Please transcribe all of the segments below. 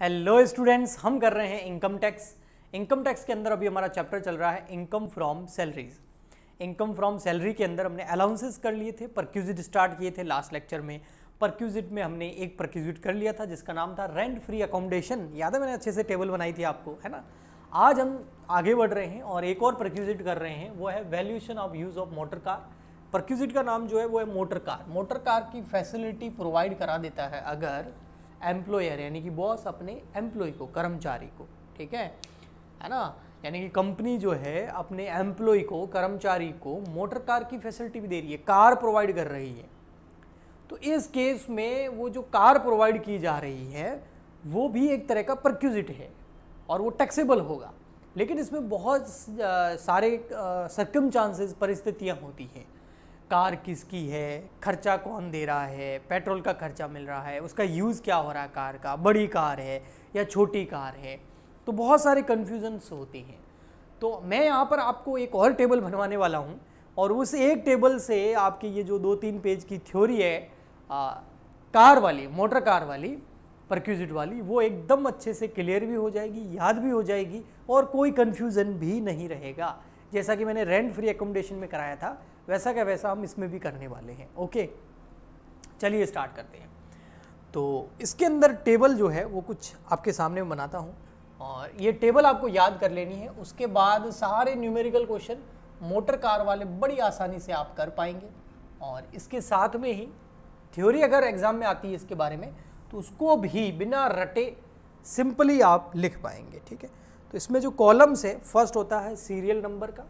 Hello students हम कर रहे हैं इनकम टैक्स इनकम टैक्स के अंदर अभी हमारा चैप्टर चल रहा है income from salaries income from salary के अंदर हमने अलाउंसेस कर लिए थे परक्यूजिट स्टार्ट किए थे लास्ट लेक्चर में. परक्यूजिट में हमने एक परक्यूजिट कर लिया था, जिसका नाम था रेंट फ्री अकोमोडेशन याद है मैंने अच्छे से टेबल बनाई थी आपको, है ना? आज हम आगे बढ़ रहे हैं और एक और परक्यूजिट कर रहे हैं, वो है valuation of use of motor car perquisite का नाम जो है, वो है मोटर कार मोटर कार की फैसिलिटी प्रोवाइड करा देता है अगर एम्प्लॉयर यानी कि बॉस अपने एम्प्लॉय को, कर्मचारी को, ठीक है? है ना? यानी कि कंपनी जो है, अपने एम्प्लॉय को, कर्मचारी को मोटर कार की फैसिलिटी भी दे रही है कार प्रोवाइड कर रही है। तो इस केस में वो जो कार प्रोवाइड की जा रही है, वो भी एक तरह का प्रक्यूजिट है और वो टैक्सेबल होगा। लेकिन इसमें बहुत सारे सरकम चांसेस परिस्थितियाँ होती हैं। कार किसकी है खर्चा कौन दे रहा है पेट्रोल का खर्चा मिल रहा है उसका यूज़ क्या हो रहा है कार का बड़ी कार है या छोटी कार है तो बहुत सारे कन्फ्यूजन्स होते हैं। तो मैं यहाँ पर आपको एक और टेबल बनवाने वाला हूँ और उस एक टेबल से आपकी ये जो दो तीन पेज की थ्योरी है आ, कार वाली मोटर कार वाली परक्यूजिट वाली वो एकदम अच्छे से क्लियर भी हो जाएगी याद भी हो जाएगी और कोई कन्फ्यूज़न भी नहीं रहेगा। जैसा कि मैंने रेंट फ्री एकोमोडेशन में कराया था वैसा क्या वैसा हम इसमें भी करने वाले हैं। ओके? चलिए स्टार्ट करते हैं। तो इसके अंदर टेबल जो है, वो कुछ आपके सामने बनाता हूँ। और ये टेबल आपको याद कर लेनी है। उसके बाद सारे न्यूमेरिकल क्वेश्चन मोटर कार वाले बड़ी आसानी से आप कर पाएँगे। और इसके साथ में ही थ्योरी अगर एग्ज़ाम में आती है इसके बारे में तो उसको भी बिना रटे सिंपली आप लिख पाएँगे। ठीक है? तो इसमें जो कॉलम्स है, फ़र्स्ट होता है सीरियल नंबर का।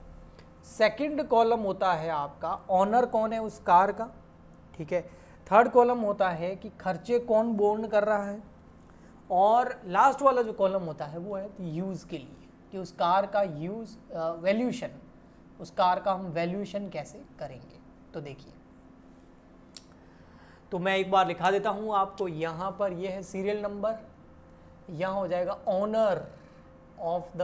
सेकंड कॉलम होता है आपका, ऑनर कौन है उस कार का? ठीक है, थर्ड कॉलम होता है कि खर्चे कौन बोर्न कर रहा है, और लास्ट वाला जो कॉलम होता है वो है यूज़ के लिए, कि उस कार का यूज़ वैल्यूशन उस कार का हम वैल्यूशन कैसे करेंगे? तो देखिए। तो मैं एक बार लिखा देता हूँ आपको, यहाँ पर ये है सीरियल नंबर, यहाँ हो जाएगा ऑनर ऑफ़ द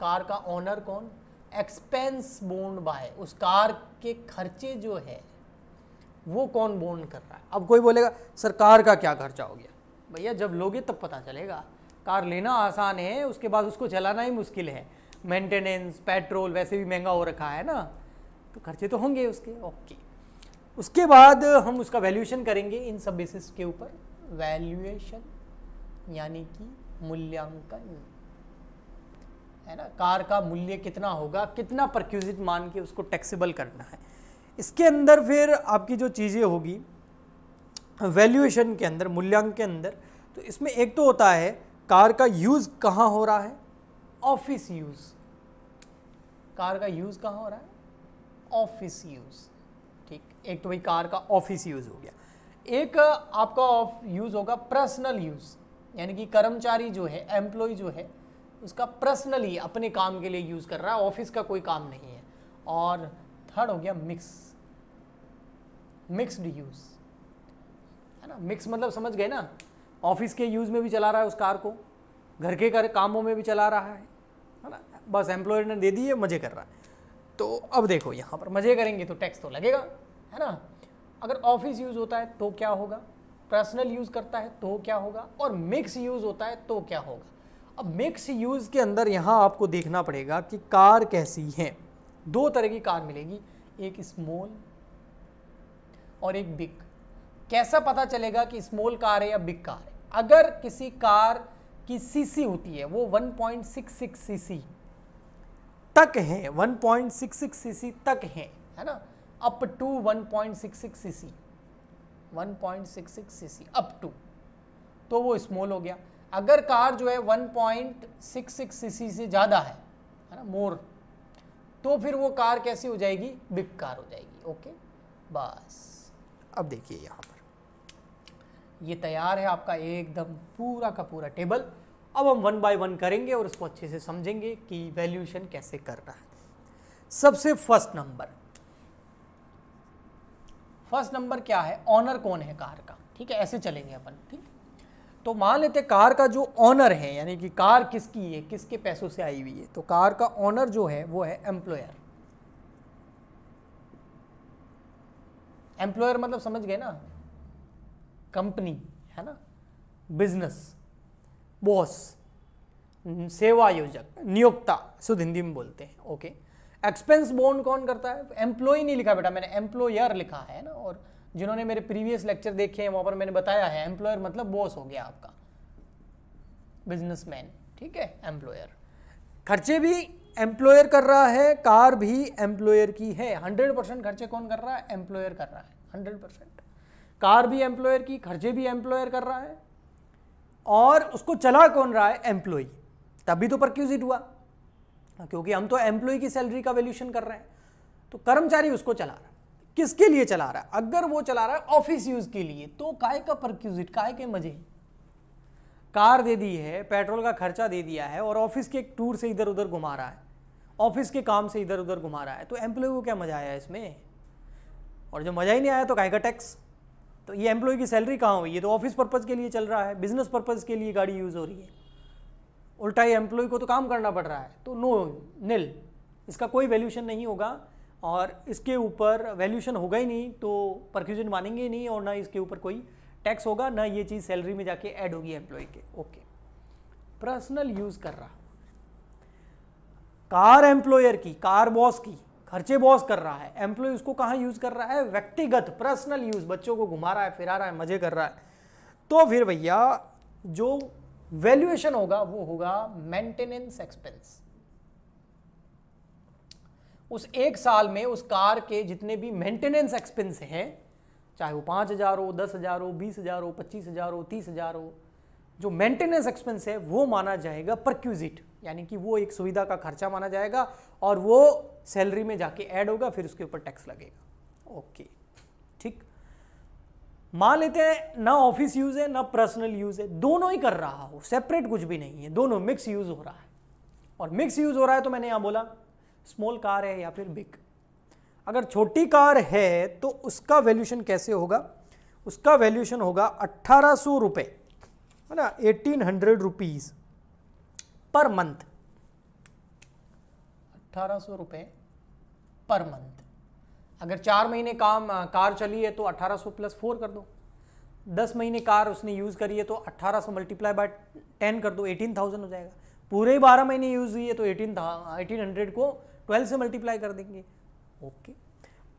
कार का ऑनर कौन? एक्सपेंस बोन्ड बाय उस कार के खर्चे जो है, वो कौन बोन कर रहा है? अब कोई बोलेगा, सर, कार का क्या खर्चा हो गया? भैया, जब लोगे तब पता चलेगा। कार लेना आसान है, उसके बाद उसको चलाना ही मुश्किल है। मेंटेनेंस पेट्रोल वैसे भी महँगा हो रखा है ना? तो खर्चे तो होंगे उसके ओके उसके बाद हम उसका वैल्यूएशन करेंगे इन सब बेसिस के ऊपर। वैल्यूएशन यानी कि मूल्यांकन। है ना? कार का मूल्य कितना होगा? कितना परक्यूजिट मान के उसको टैक्सेबल करना है? इसके अंदर फिर आपकी जो चीज़ें होगी वैल्यूएशन के अंदर, मूल्यांकन के अंदर तो इसमें एक तो होता है, कार का यूज़ कहाँ हो रहा है? ऑफ़िस यूज़ कार का यूज़ कहाँ हो रहा है? ऑफ़िस यूज़ ठीक? एक तो भाई कार का ऑफ़िस यूज़ हो गया। एक, आपका यूज़ होगा पर्सनल यूज़ यानी कि कर्मचारी जो है एम्प्लॉय जो है उसका पर्सनली अपने काम के लिए यूज़ कर रहा है ऑफ़िस का कोई काम नहीं है। और थर्ड हो गया मिक्स मिक्सड यूज़ है ना? मिक्स मतलब समझ गए ना? ऑफ़िस के यूज़ में भी चला रहा है उस कार को। घर के कर, कामों में भी चला रहा है। है ना? बस एम्प्लॉयर ने दे दी है, मज़े कर रहा है। तो अब देखो यहाँ पर, मज़े करेंगे तो टैक्स तो लगेगा। है ना? अगर ऑफ़िस यूज़ होता है तो क्या होगा? पर्सनल यूज़ करता है तो क्या होगा? और मिक्स यूज़ होता है तो क्या होगा? अब मिक्स यूज़ के अंदर यहाँ आपको देखना पड़ेगा कि कार कैसी है। दो तरह की कार मिलेगी, एक स्मॉल और एक बिग कैसा पता चलेगा कि स्मॉल कार है या बिग कार है? अगर किसी कार की सीसी होती है, वो 1.66 सीसी तक है 1.66 सीसी तक है है ना? Up to 1.66 cc 1.66 cc up to तो वो स्मॉल हो गया। अगर कार जो है 1.66 सीसी से ज़्यादा है है ना मोर तो फिर वो कार कैसी हो जाएगी? बिग कार हो जाएगी ओके? बस। अब देखिए यहाँ पर। ये तैयार है आपका एकदम पूरा का पूरा टेबल। अब हम वन बाय वन करेंगे और उसको अच्छे से समझेंगे कि वैल्यूएशन कैसे करना है। सबसे फ़र्स्ट नंबर। फ़र्स्ट नंबर क्या है? ऑनर कौन है कार का? ठीक है ऐसे चलेंगे अपन ठीक? तो मान लेते कार का जो ऑनर है, यानी कि कार किसकी है, किसके पैसों से आई हुई है तो कार का ऑनर जो है, वो है एम्प्लॉयर एम्प्लॉयर मतलब समझ गए ना? कंपनी है ना? बिज़नेस बॉस सेवा योजक. नियोक्ता. शुद्ध हिंदी में बोलते हैं. ओके एक्सपेंस बोन कौन करता है? एम्प्लॉय नहीं लिखा बेटा, मैंने एम्प्लॉयर लिखा है ना? और जिन्होंने मेरे प्रीवियस लेक्चर देखे हैं, वहाँ पर मैंने बताया है एम्प्लॉयर मतलब बॉस हो गया आपका। बिजनेसमैन ठीक है? एम्प्लॉयर खर्चे भी एम्प्लॉयर कर रहा है, कार भी एम्प्लॉयर की है। हंड्रेड परसेंट खर्चे कौन कर रहा है? एम्प्लॉयर कर रहा है। हंड्रेड परसेंट कार भी एम्प्लॉयर की, खर्चे भी एम्प्लॉयर कर रहा है। और उसको चला कौन रहा है? एम्प्लॉय तभी तो परक्यूजिट हुआ? क्योंकि हम तो एम्प्लॉय की सैलरी का वैल्यूशन कर रहे हैं। तो कर्मचारी उसको चला रहा है। किसके लिए चला रहा है? अगर वो चला रहा है ऑफ़िस यूज़ के लिए तो काय का परक्यूजिट काय के मज़े? कार दे दी है पेट्रोल का खर्चा दे दिया है और ऑफ़िस के टूर से इधर उधर घुमा रहा है। ऑफ़िस के काम से इधर उधर घुमा रहा है। तो एम्प्लॉय को क्या मज़ा आया इसमें? और जो मज़ा ही नहीं आया तो काय का टैक्स तो ये एम्प्लॉय की सैलरी कहाँ हुई? ये तो ऑफ़िस पर्पज़ के लिए चल रहा है बिज़नेस पर्पज़ के लिए गाड़ी यूज़ हो रही है। उल्टा ही एम्प्लॉय को तो काम करना पड़ रहा है। तो नो निल इसका कोई वैल्यूशन नहीं होगा। और इसके ऊपर वैल्यूशन होगा ही नहीं तो परक्यूजन मानेंगे ही नहीं और ना इसके ऊपर कोई टैक्स होगा, ना ये चीज़ सैलरी में जाके ऐड होगी एम्प्लॉय के। ओके पर्सनल यूज़ कर रहा। कार एम्प्लॉयर की कार बॉस की, खर्चे बॉस कर रहा है। एम्प्लॉय उसको कहाँ यूज़ कर रहा है? व्यक्तिगत पर्सनल यूज़ बच्चों को घुमा रहा है, फिरा रहा है, मज़े कर रहा है। तो फिर भैया, जो वैल्यूएशन होगा, वो होगा मेंटेनेंस एक्सपेंस उस एक साल में उस कार के जितने भी मेंटेनेंस एक्सपेंस हैं, चाहे वो पाँच हज़ार हो, दस हज़ार हो, बीस हज़ार हो, पच्चीस हज़ार हो, तीस हज़ार हो, जो मेंटेनेंस एक्सपेंस है, वो माना जाएगा परक्यूजिट यानी कि वो एक सुविधा का खर्चा माना जाएगा और वो सैलरी में जाके ऐड होगा, फिर उसके ऊपर टैक्स लगेगा। ओके ठीक। मान लेते हैं, ना ऑफ़िस यूज़ है, ना पर्सनल यूज़ है, दोनों ही कर रहा हो सेपरेट कुछ भी नहीं है, दोनों मिक्स यूज़ हो रहा है। और मिक्स यूज़ हो रहा है तो मैंने यहाँ बोला स्मॉल कार है या फिर बिग। अगर छोटी कार है तो उसका वैल्यूशन कैसे होगा? उसका वैल्यूशन होगा अट्ठारह सौ रुपये है ना? Eighteen hundred rupees per month. अट्ठारह सौ रुपये पर मंथ। अगर चार महीने काम, कार चली है तो अट्ठारह सौ प्लस फोर कर दो। दस महीने कार उसने यूज़ करी है तो अट्ठारह सौ मल्टीप्लाई बाय टेन कर दो, एटीन थाउज़ेंड हो जाएगा। पूरे बारह महीने यूज़ हुई है तो एटीन एटीन हंड्रेड को ट्वेल्व से मल्टीप्लाई कर देंगे। ओके।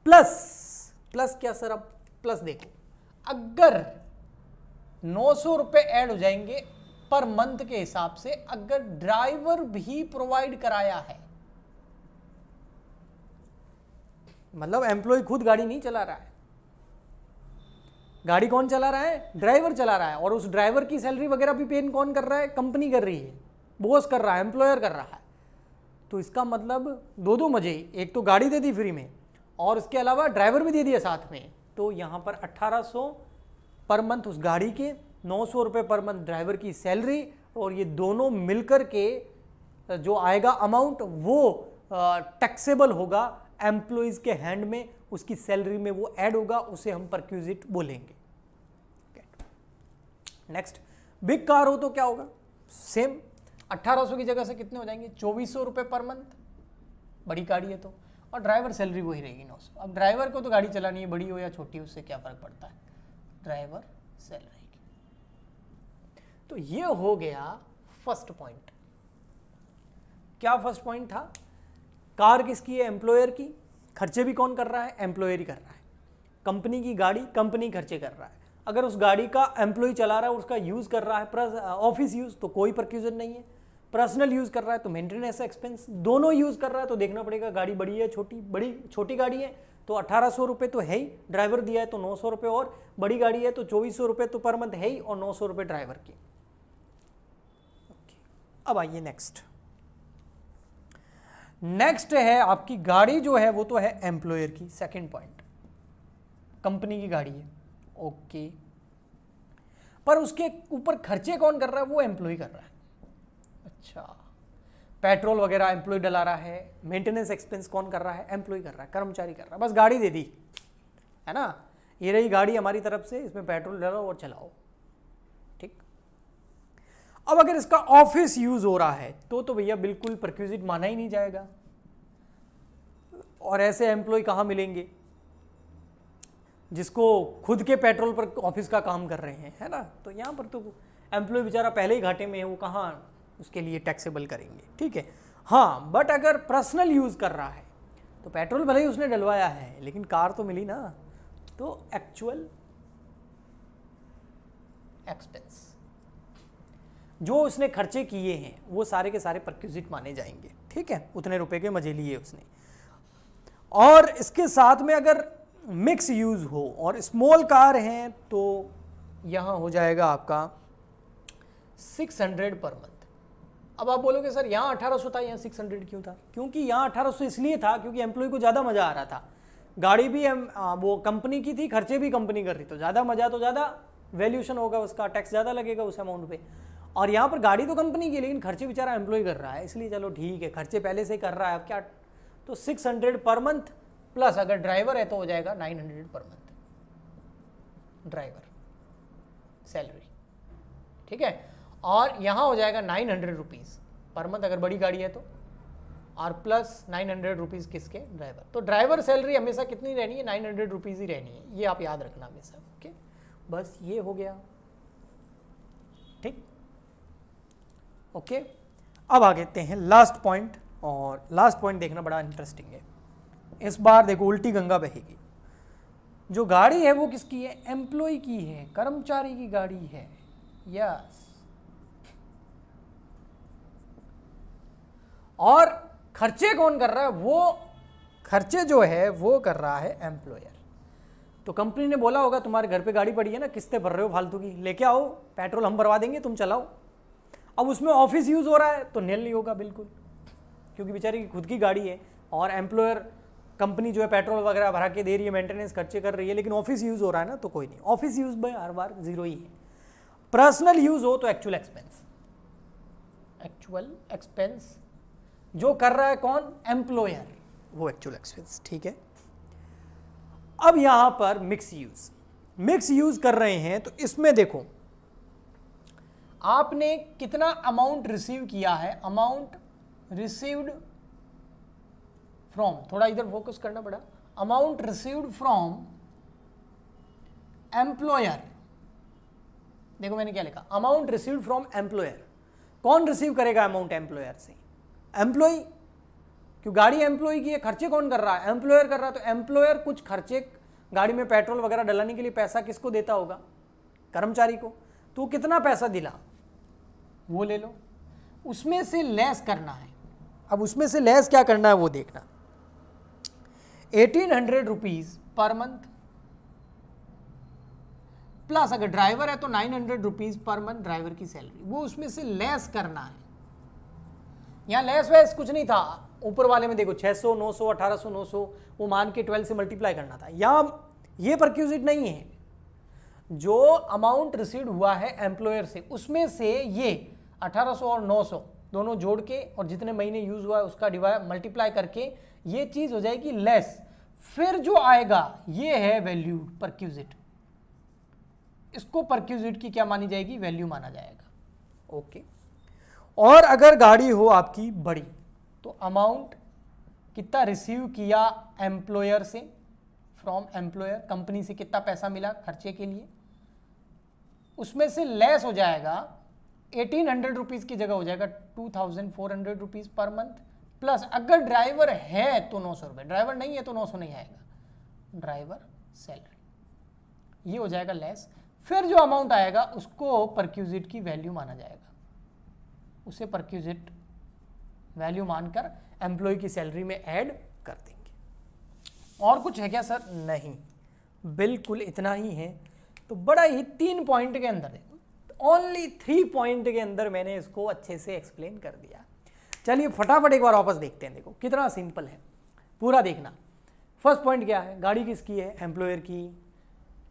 प्लस प्लस क्या सर अब? प्लस देखो। अगर नौ सौ रुपये ऐड हो जाएँगे पर मंथ के हिसाब से, अगर ड्राइवर भी प्रोवाइड कराया है मतलब एम्प्लॉय खुद गाड़ी नहीं चला रहा है। गाड़ी कौन चला रहा है? ड्राइवर चला रहा है। और उस ड्राइवर की सैलरी वगैरह भी पेन कौन कर रहा है? कंपनी कर रही है। बॉस कर रहा है, एम्प्लॉयर कर रहा है। तो इसका मतलब दो दो मज़े एक तो गाड़ी दे दी फ्री में, और उसके अलावा ड्राइवर भी दे दिया साथ में। तो यहाँ पर 1800 पर मंथ उस गाड़ी के, नौ सौ रुपये पर मंथ ड्राइवर की सैलरी और ये दोनों मिलकर के जो आएगा अमाउंट वो टैक्सेबल होगा। एम्प्लॉयज़ के हैंड में उसकी सैलरी में वो ऐड होगा, उसे हम परक्यूजिट बोलेंगे। नेक्स्ट बिग कार हो तो क्या होगा? सेम 1800 की जगह से कितने हो जाएँगे? चौबीस सौ रुपये पर मंथ। बड़ी गाड़ी है तो। और ड्राइवर सैलरी वही रहेगी नौ सौ। अब ड्राइवर को तो गाड़ी चलानी है, बड़ी हो या छोटी हो उससे क्या फ़र्क पड़ता है? Driver salary. तो ये हो गया फ़र्स्ट पॉइंट। क्या फ़र्स्ट पॉइंट था? कार किसकी है? एम्प्लॉयर की। खर्चे भी कौन कर रहा है? एम्प्लॉयर ही कर रहा है। कंपनी की गाड़ी कंपनी खर्चे कर रहा है। अगर उस गाड़ी का एम्प्लॉय चला रहा है, उसका यूज़ कर रहा है, प्लस ऑफ़िस यूज़ तो कोई प्रक्यूजन नहीं है। पर्सनल यूज़ कर रहा है तो मेंटेनेंस एक्सपेंस, दोनों यूज़ कर रहा है तो देखना पड़ेगा, गाड़ी बड़ी है, छोटी, बड़ी, छोटी गाड़ी है तो अठारह सौ रुपये तो है ही, ड्राइवर दिया है तो नौ सौ रुपये और, बड़ी गाड़ी है तो चौबीस सौ रुपये तो पर मंथ है ही और नौ सौ रुपये ड्राइवर की। अब आइए नेक्स्ट नेक्स्ट है आपकी गाड़ी जो है वो तो है एम्प्लॉयर की सेकेंड पॉइंट कंपनी की गाड़ी है। ओके पर उसके ऊपर खर्चे कौन कर रहा है? वो एम्प्लॉय कर रहा है। अच्छा। पेट्रोल वगैरह एम्प्लॉय डला रहा है मेंटेनेंस एक्सपेंस कौन कर रहा है? एम्प्लॉय कर रहा है, कर्मचारी कर रहा है, बस गाड़ी दे दी, है ना? ये रही गाड़ी हमारी तरफ़ से, इसमें पेट्रोल डालो और चलाओ, ठीक? अब अगर इसका ऑफ़िस यूज़ हो रहा है तो तो भैया बिल्कुल प्रक्यूजिट माना ही नहीं जाएगा। और ऐसे एम्प्लॉय कहाँ मिलेंगे? जिसको खुद के पेट्रोल पर ऑफ़िस का काम कर रहे हैं, है ना? तो यहाँ पर तो एम्प्लॉय बेचारा पहले ही घाटे में है, वो कहाँ उसके लिए टैक्सेबल करेंगे, ठीक है? हाँ बट अगर पर्सनल यूज़ कर रहा है तो पेट्रोल भले ही उसने डलवाया है, लेकिन कार तो मिली ना तो एक्चुअल एक्सपेंस जो उसने खर्चे किए हैं, वो सारे के सारे परक्यूजिट माने जाएँगे, ठीक है? उतने रुपए के मज़े लिए उसने। और इसके साथ में अगर मिक्स यूज़ हो, और स्मॉल कार हैं तो यहाँ हो जाएगा आपका 600 पर मंथ अब आप बोलोगे, सर, यहाँ 1800 था, यहाँ 600 क्यों था? क्योंकि यहाँ 1800 इसलिए था क्योंकि एम्प्लॉय को ज़्यादा मज़ा आ रहा था। गाड़ी भी, हम वो कंपनी की थी, खर्चे भी कंपनी कर रही तो ज़्यादा मज़ा तो ज़्यादा वैल्यूशन होगा उसका टैक्स ज़्यादा लगेगा उस अमाउंट पे। और यहाँ पर गाड़ी तो कंपनी की लेकिन खर्चे बेचारा एम्प्लॉय कर रहा है। इसलिए चलो ठीक है, खर्चे पहले से कर रहा है, अब क्या? तो 600 पर मंथ प्लस अगर ड्राइवर है तो हो जाएगा 900 पर मंथ ड्राइवर सैलरी ठीक है? और यहाँ हो जाएगा nine hundred rupees per month अगर बड़ी गाड़ी है तो। और प्लस नाइन हंड्रेड रुपीज़ किसके? ड्राइवर। तो ड्राइवर सैलरी हमेशा कितनी रहनी है? नाइन हंड्रेड रुपीज़ ही रहनी है। ये आप याद रखना हमेशा ओके बस ये हो गया। ठीक? ओके अब आगे हैं लास्ट पॉइंट और लास्ट पॉइंट देखना बड़ा इंटरेस्टिंग है। इस बार देखो उल्टी गंगा बहेगी। जो गाड़ी है वो किसकी है? एम्प्लॉय की है। कर्मचारी की गाड़ी है। यस और खर्चे कौन कर रहा है? वो खर्चे जो है, वो कर रहा है एम्प्लॉयर तो कंपनी ने बोला होगा, तुम्हारे घर पे गाड़ी पड़ी है ना, किस्तें भर रहे हो फालतू की, लेके आओ पेट्रोल हम भरवा देंगे, तुम चलाओ. अब उसमें ऑफ़िस यूज़ हो रहा है तो नेल नहीं होगा बिल्कुल, क्योंकि बेचारी की खुद की गाड़ी है और एम्प्लॉयर कंपनी जो है पेट्रोल वगैरह भरा के दे रही है मेंटेनेंस खर्चे कर रही है, लेकिन ऑफ़िस यूज़ हो रहा है ना तो कोई नहीं. ऑफ़िस यूज़ भाई हर बार ज़ीरो ही है. पर्सनल यूज़ हो तो एक्चुअल एक्सपेंस एक्चुअल एक्सपेंस जो कर रहा है कौन? एम्प्लॉयर वो एक्चुअल एक्सपेंस ठीक है? अब यहाँ पर मिक्स यूज़ मिक्स यूज़ कर रहे हैं तो इसमें देखो, आपने कितना अमाउंट रिसीव किया है? अमाउंट रिसीव्ड फ्रॉम थोड़ा इधर फोकस करना पड़ा. अमाउंट रिसीव्ड फ्रॉम एम्प्लॉयर देखो मैंने क्या लिखा? अमाउंट रिसीव्ड फ्रॉम एम्प्लॉयर कौन रिसीव करेगा अमाउंट एम्प्लॉयर से? एम्प्लॉय क्यों गाड़ी एम्प्लॉय की है, खर्चे कौन कर रहा है? एम्प्लॉयर कर रहा है तो एम्प्लॉयर कुछ खर्चे, गाड़ी में पेट्रोल वगैरह डलाने के लिए पैसा किसको देता होगा? कर्मचारी को। तो कितना पैसा दिला? वो ले लो। उसमें से लेस करना है। अब उसमें से लेस क्या करना है वो देखना। Eighteen hundred rupees per month. Plus अगर ड्राइवर है तो nine hundred rupees per month driver की सैलरी वो उसमें से लेस करना है। यहाँ लेस वेस कुछ नहीं था। ऊपर वाले में देखो 600, 900, 1800, 900 वो मान के 12 से मल्टीप्लाई करना था। यहाँ ये परक्यूजिट नहीं है। जो अमाउंट रिसीव हुआ है एम्प्लॉयर से उसमें से ये 1800 और 900 दोनों जोड़ के और जितने महीने यूज़ हुआ है उसका डिवाइड मल्टीप्लाई करके ये चीज़ हो जाएगी लेस फिर जो आएगा ये है वैल्यू परक्यूजिट इसको परक्यूजिट की क्या मानी जाएगी? वैल्यू माना जाएगा। Okay okay. और अगर गाड़ी हो आपकी बड़ी तो अमाउंट कितना रिसीव किया एम्प्लॉयर से? फ्रॉम एम्प्लॉयर कंपनी से कितना पैसा मिला खर्चे के लिए? उसमें से लेस हो जाएगा एटीन हंड्रेड रुपीज़ की जगह हो जाएगा two thousand four hundred rupees per month plus अगर ड्राइवर है तो नौ सौ रुपये ड्राइवर नहीं है तो नौ सौ नहीं आएगा। ड्राइवर सैलरी ये हो जाएगा लेस फिर जो अमाउंट आएगा, उसको परक्यूजिट की वैल्यू माना जाएगा। उसे परक्यूजिट वैल्यू मानकर एम्प्लॉय की सैलरी में ऐड कर देंगे। और कुछ है क्या सर नहीं। बिल्कुल इतना ही है। तो बड़ा ही तीन पॉइंट के अंदर ओनली थ्री पॉइंट के अंदर मैंने इसको अच्छे से एक्सप्लेन कर दिया। चलिए फटाफट एक बार वापस देखते हैं। देखो, कितना सिंपल है। पूरा देखना। फ़र्स्ट पॉइंट क्या है? गाड़ी किसकी है? एम्प्लॉयर की।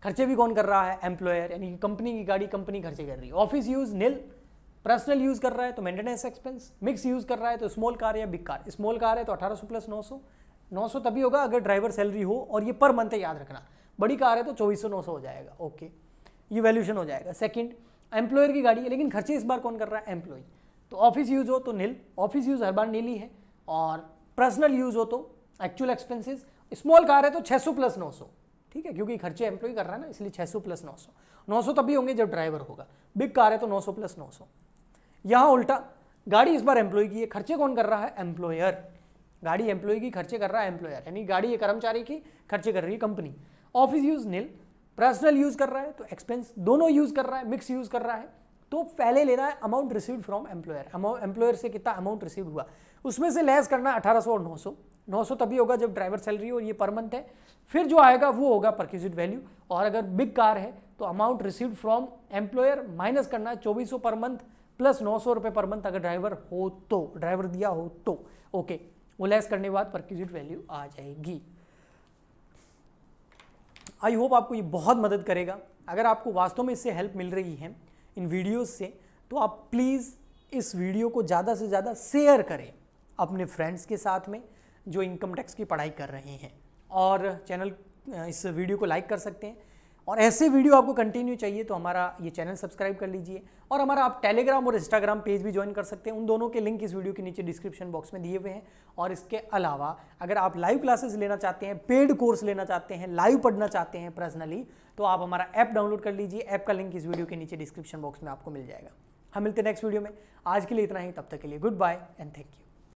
खर्चे भी कौन कर रहा है? एम्प्लॉयर यानी कि कंपनी की गाड़ी कंपनी खर्चे कर रही है। Office use nil personal use कर रहा है तो मेंटेनेंस एक्सपेंस, मिक्स यूज़ कर रहा है तो स्मॉल कार या बिग कार। स्मॉल कार है तो 1800 प्लस 900 900 तभी होगा अगर ड्राइवर सैलरी हो और ये पर मंथ है याद रखना। बड़ी कार है तो चौबीस सौ हो जाएगा। ओके। ये वैल्यूशन हो जाएगा। सेकेंड, एम्प्लॉयर की गाड़ी है लेकिन खर्चे इस बार कौन कर रहा है? एम्प्लॉय तो ऑफ़िस यूज़ हो तो नील। ऑफ़िस यूज़ हर बार नील ही और पर्सनल यूज़ हो तो एक्चुअल एक्सपेंसिस स्मॉल कार है तो 600 प्लस 900 ठीक है, क्योंकि खर्चे एम्प्लॉय कर रहा है ना, इसलिए 600 प्लस 900 900 तभी होंगे जब ड्राइवर होगा। बिग कार है तो 900 प्लस 900 यहाँ उल्टा, गाड़ी इस बार एम्प्लॉय की है खर्चे कौन कर रहा है? एम्प्लॉयर गाड़ी एम्प्लॉय की, खर्चे कर रहा है एम्प्लॉयर यानी गाड़ी ये कर्मचारी की, खर्चे कर रही है company office use nil personal use कर रहा है तो एक्सपेंस दोनों यूज़ कर रहा है मिक्स यूज़ कर रहा है. तो पहले लेना है amount receive from employer employer से कितना अमाउंट रिसीव हुआ? उसमें से लेस करना है अठारह सौ और नौ सौ. नौ सौ तभी होगा जब ड्राइवर सैलरी और ये पर मंथ है. फिर जो आएगा, वो होगा परक्यूजिट वैल्यू और अगर बिग कार है तो amount receive from employer minus करना है चौबीस पर मंथ प्लस नौ सौ रुपये पर मंथ अगर ड्राइवर हो तो ड्राइवर दिया हो तो। ओके, वो लेस करने के बाद परक्यूजिट वैल्यू आ जाएगी। आई होप आपको ये बहुत मदद करेगा। अगर आपको वास्तव में इससे हेल्प मिल रही है, इन वीडियोस से तो आप प्लीज़ इस वीडियो को ज़्यादा से ज़्यादा शेयर करें अपने फ्रेंड्स के साथ में, जो इनकम टैक्स की पढ़ाई कर रहे हैं। और चैनल इस वीडियो को लाइक कर सकते हैं। और ऐसे वीडियो आपको कंटिन्यू चाहिए तो हमारा ये चैनल सब्सक्राइब कर लीजिए। और हमारा आप टेलीग्राम और इंस्टाग्राम पेज भी ज्वाइन कर सकते हैं। उन दोनों के लिंक इस वीडियो के नीचे डिस्क्रिप्शन बॉक्स में दिए हुए हैं। और इसके अलावा, अगर आप लाइव क्लासेस लेना चाहते हैं पेड कोर्स लेना चाहते हैं लाइव पढ़ना चाहते हैं पर्सनली तो आप हमारा ऐप डाउनलोड कर लीजिए। ऐप का लिंक इस वीडियो के नीचे डिस्क्रिप्शन बॉक्स में आपको मिल जाएगा। हम मिलते हैं नेक्स्ट वीडियो में। आज के लिए इतना ही। तब तक के लिए goodbye and thank you